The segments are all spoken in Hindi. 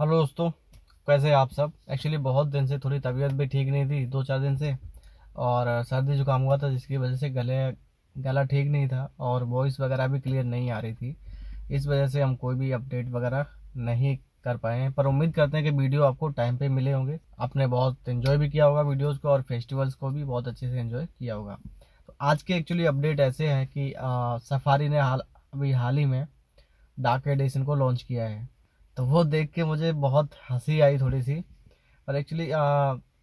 हेलो दोस्तों, कैसे आप सब? एक्चुअली बहुत दिन से थोड़ी तबीयत भी ठीक नहीं थी, दो चार दिन से। और सर्दी जुकाम हुआ था, जिसकी वजह से गले, गला ठीक नहीं था और वॉइस वगैरह भी क्लियर नहीं आ रही थी। इस वजह से हम कोई भी अपडेट वगैरह नहीं कर पाए हैं। पर उम्मीद करते हैं कि वीडियो आपको टाइम पे मिले होंगे। आपने बहुत इन्जॉय भी किया होगा वीडियोज़ को और फेस्टिवल्स को भी बहुत अच्छे से इन्जॉय किया होगा। तो आज के एक्चुअली अपडेट ऐसे हैं कि सफारी ने हाल, अभी हाल ही में डाक एडिशन को लॉन्च किया है। तो वो देख के मुझे बहुत हँसी आई थोड़ी सी। पर एक्चुअली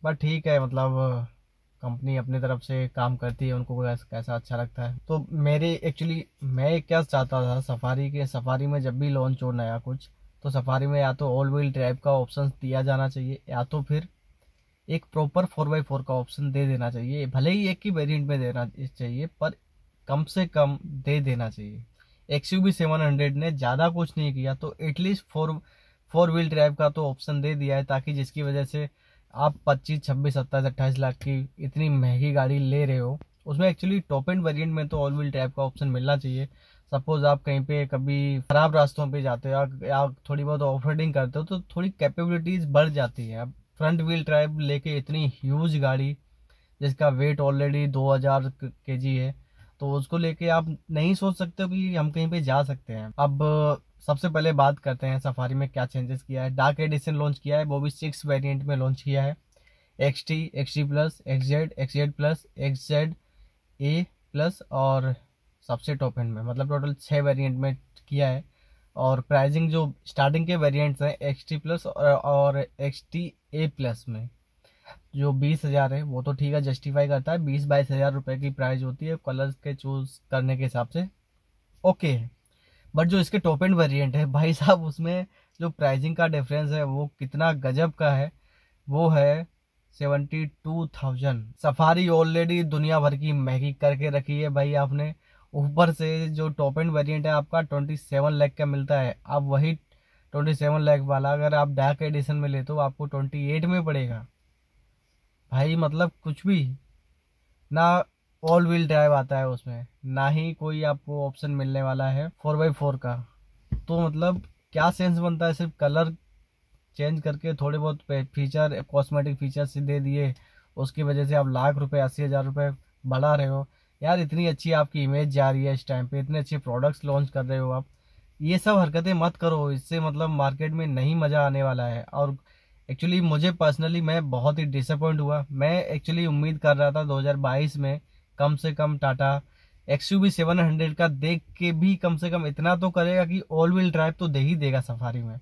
बट ठीक है मतलब कंपनी अपनी तरफ़ से काम करती है, उनको कैसा अच्छा लगता है। तो मेरे एक्चुअली मैं क्या चाहता था सफारी के सफारी में जब भी लॉन्च हो नया कुछ तो सफारी में या तो ऑल व्हील ड्राइव का ऑप्शन दिया जाना चाहिए, या तो फिर एक प्रॉपर फोर बाई फोर का ऑप्शन दे देना चाहिए। भले ही एक ही वेरिएंट में देना चाहिए, पर कम से कम दे देना चाहिए। एक्स यू सेवन हंड्रेड ने ज़्यादा कुछ नहीं किया तो at least four four wheel drive का तो ऑप्शन दे दिया है, ताकि जिसकी वजह से आप पच्चीस, छब्बीस, सत्ताईस, अट्ठाईस लाख की इतनी महँगी गाड़ी ले रहे हो। उसमें एक्चुअली टॉप एंड वेरिएंट में तो ऑल व्हील ड्राइव का ऑप्शन मिलना चाहिए। सपोज़ आप कहीं पे कभी खराब रास्तों पे जाते हो, या थोड़ी बहुत ऑफ़ करते हो तो थोड़ी कैपेबिलिटीज बढ़ जाती है। अब फ्रंट व्हील ड्राइव लेके इतनी ह्यूज गाड़ी, जिसका वेट ऑलरेडी 2000 केजी है तो उसको लेके आप नहीं सोच सकते हो कि हम कहीं पे जा सकते हैं। अब, सबसे पहले बात करते हैं सफारी में क्या चेंजेस किया है। डार्क एडिशन लॉन्च किया है, वो भी सिक्स वेरिएंट में लॉन्च किया है। X T X T plus X Z X Z plus X Z A plus और सबसे टॉप एंड में मतलब टोटल छः वेरिएंट में किया है। और प्राइसिंग जो स्टार्टिंग के वेरिएंट्स हैं एक्स टी प्लस और एक्स टी ए प्लस में। जो बीस हज़ार है, वो तो ठीक है जस्टिफाई करता है। बीस बाईस हज़ार रुपये की प्राइस होती है कलर्स के चूज़ करने के हिसाब से। ओके है। बट जो इसके टॉप एंड वेरिएंट है, भाई साहब, उसमें जो प्राइसिंग का डिफरेंस है, वो कितना गजब का है। वो है seventy two thousand Safari already दुनिया भर की महँगी करके रखी है भाई आपने। ऊपर से जो टॉप एंड वेरिएंट है, आपका ट्वेंटी सेवन लैख का मिलता है। अब वही ट्वेंटी सेवन लैख वाला, अगर आप डार्क एडिशन में ले तो आपको ट्वेंटी एट में पड़ेगा। भाई मतलब कुछ भी, ना ऑल व्हील ड्राइव आता है उसमें, ना ही कोई आपको ऑप्शन मिलने वाला है फोर बाई फोर का। तो मतलब क्या सेंस बनता है सिर्फ़ कलर चेंज करके थोड़े बहुत फीचर कॉस्मेटिक फीचर्स दे दिए, उसकी वजह से आप लाख रुपए, अस्सी हज़ार रुपये बढ़ा रहे हो। यार, इतनी अच्छी आपकी इमेज जा रही है इस टाइम पे, इतने अच्छे प्रोडक्ट्स लॉन्च कर रहे हो आप। ये सब हरकतें मत करो, इससे मतलब मार्केट में नहीं मज़ा आने वाला है। और एक्चुअली मुझे पर्सनली मैं बहुत ही डिसअपॉइंट हुआ। मैं एक्चुअली उम्मीद कर रहा था 2022 में कम से कम Tata X U seven hundred का देख के भी कम से कम इतना तो करेगा कि ऑल व्हील ड्राइव तो दे ही देगा सफारी में,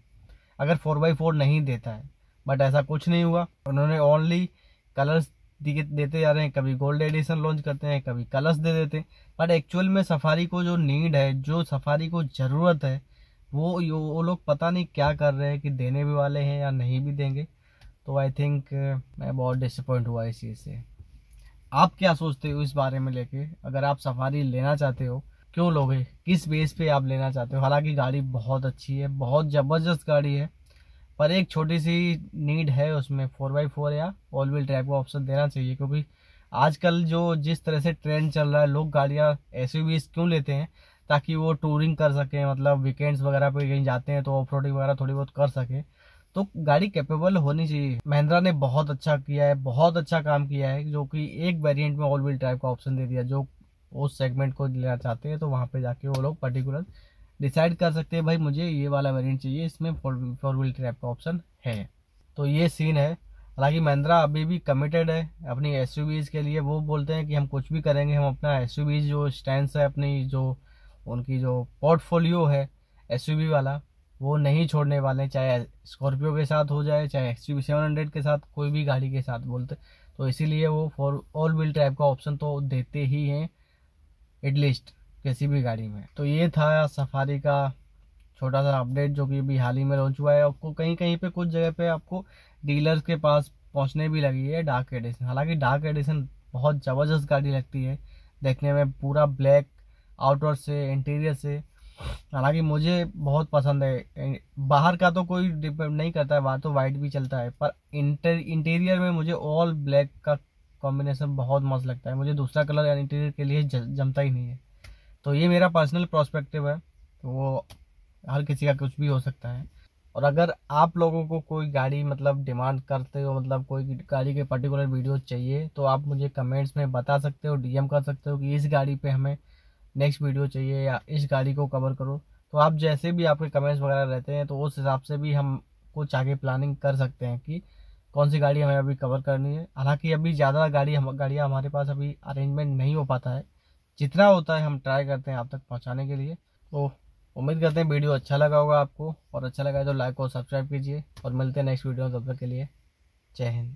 अगर फोर बाई फोर नहीं देता है। बट ऐसा कुछ नहीं हुआ। उन्होंने ओनली कलर्स देते जा रहे हैं। कभी गोल्ड एडिशन लॉन्च करते हैं, कभी कलर्स दे देते हैं। बट एक्चुअल में सफारी को जो नीड है, जो सफारी को ज़रूरत है वो यो, वो लोग पता नहीं क्या कर रहे हैं, कि देने भी वाले हैं या नहीं भी देंगे। तो आई थिंक मैं बहुत डिसअपॉइंट हुआ इस चीज़ से। आप क्या सोचते हो इस बारे में लेके? अगर आप सफारी लेना चाहते हो, क्यों लोगे? किस बेस पे आप लेना चाहते हो? हालाँकि गाड़ी बहुत अच्छी है, बहुत ज़बरदस्त गाड़ी है, पर एक छोटी सी नीड है उसमें फोर बाई फोर या ऑल व्हील ड्राइव का ऑप्शन देना चाहिए, क्योंकि आजकल जो जिस तरह से ट्रेंड चल रहा है, लोग गाड़ियाँ एस क्यों लेते हैं? ताकि वो टूरिंग कर सकें मतलब वीकेंड्स वगैरह पे कहीं जाते हैं तो ऑफ़ वगैरह थोड़ी बहुत कर सके। तो गाड़ी कैपेबल होनी चाहिए। महिंद्रा ने बहुत अच्छा किया है, बहुत अच्छा काम किया है, जो कि एक वेरिएंट में ऑल व्हील ड्राइव का ऑप्शन दे दिया। जो उस सेगमेंट को लेना चाहते हैं तो वहाँ पे जाके वो लोग पर्टिकुलर डिसाइड कर सकते हैं, भाई, मुझे ये वाला वेरिएंट चाहिए, इसमें फोर व्हील ड्राइव का ऑप्शन है। तो ये सीन है। हालाँकि महिंद्रा अभी भी कमिटेड है अपनी एस के लिए। वो बोलते हैं कि हम कुछ भी करेंगे, हम अपना एस जो स्टैंड है, अपनी जो उनकी जो पोर्टफोलियो है एस वाला, वो नहीं छोड़ने वाले, चाहे स्कॉर्पियो के साथ हो जाए, चाहे एक्स यू सेवन हंड्रेड के साथ, कोई भी गाड़ी के साथ बोलते। तो इसीलिए वो फॉर ऑल व्हील टाइप का ऑप्शन तो देते ही हैं एटलीस्ट किसी भी गाड़ी में। तो ये था सफारी का छोटा सा अपडेट जो कि अभी हाल ही में लॉन्च हुआ है। आपको कहीं कहीं पे कुछ जगह पे आपको डीलर्स के पास पहुँचने भी लगी है डार्क एडिशन हालाँकि डार्क एडिशन बहुत ज़बरदस्त गाड़ी लगती है। देखने में पूरा ब्लैक आउटडोर से इंटीरियर से। हालाँकि मुझे बहुत पसंद है। बाहर का तो कोई डिपेंड नहीं करता है, बाहर तो वाइट भी चलता है। पर इंटर इंटीरियर में मुझे ऑल ब्लैक का कॉम्बिनेशन बहुत मस्त लगता है। मुझे दूसरा कलर इंटीरियर के लिए जमता ही नहीं है। तो ये मेरा पर्सनल प्रोस्पेक्टिव है। तो वो हर किसी का कुछ भी हो सकता है। और अगर आप लोगों को कोई गाड़ी मतलब डिमांड करते हो मतलब कोई गाड़ी के पर्टिकुलर वीडियो चाहिए तो आप मुझे कमेंट्स में बता सकते हो डीएम कर सकते हो कि इस गाड़ी पे हमें नेक्स्ट वीडियो चाहिए या इस गाड़ी को कवर करो। तो आप जैसे भी आपके कमेंट्स वगैरह रहते हैं तो उस हिसाब से भी हम कुछ आगे प्लानिंग कर सकते हैं कि कौन सी गाड़ी हमें अभी कवर करनी है। हालाँकि अभी ज़्यादा गाड़ी हम, गाड़ियाँ हमारे पास अभी अरेंजमेंट नहीं हो पाता है। जितना होता है हम ट्राई करते हैं आप तक पहुँचाने के लिए। तो उम्मीद करते हैं वीडियो अच्छा लगा होगा आपको। और अच्छा लगा तो लाइक और सब्सक्राइब कीजिए। और मिलते हैं नेक्स्ट वीडियो में, तब तक के लिए जय हिंद।